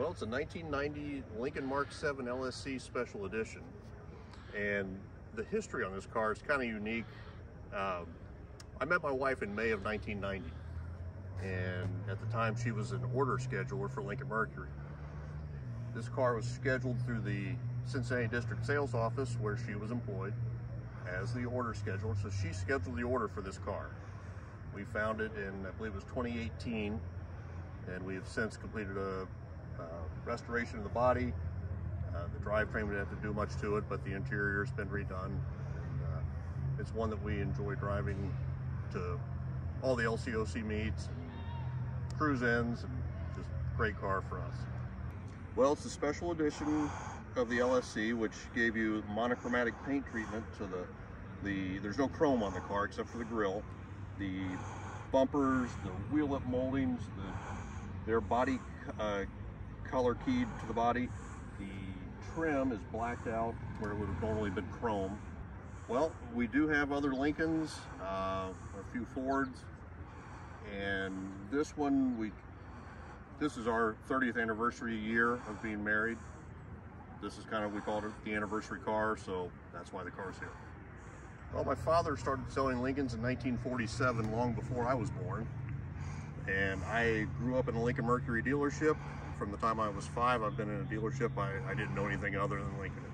Well, it's a 1990 Lincoln Mark 7 LSC Special Edition. And the history on this car is kind of unique. Um, I met my wife in May of 1990. And at the time she was an order scheduler for Lincoln Mercury. This car was scheduled through the Cincinnati District Sales Office where she was employed as the order scheduler. So she scheduled the order for this car. We found it in, I believe it was 2018, and we have since completed a restoration of the body. Uh, the drivetrain, we didn't have to do much to it, but the interior has been redone. And, uh, it's one that we enjoy driving to all the LCOC meets and cruise ins, and just great car for us. Well, it's a special edition of the LSC, which gave you monochromatic paint treatment to the, the there's no chrome on the car except for the grille. The bumpers, the wheel lip moldings, the, their body uh, color keyed to the body. The trim is blacked out where it would have normally been chrome. Well, we do have other Lincolns, uh, a few Fords, and this one, we this is our 30th anniversary year of being married. This is kind of, what we called it the anniversary car, so that's why the car's here. Well, my father started selling Lincolns in 1947, long before I was born. And I grew up in a Lincoln Mercury dealership from the time I was five, I've been in a dealership. I, I didn't know anything other than Lincoln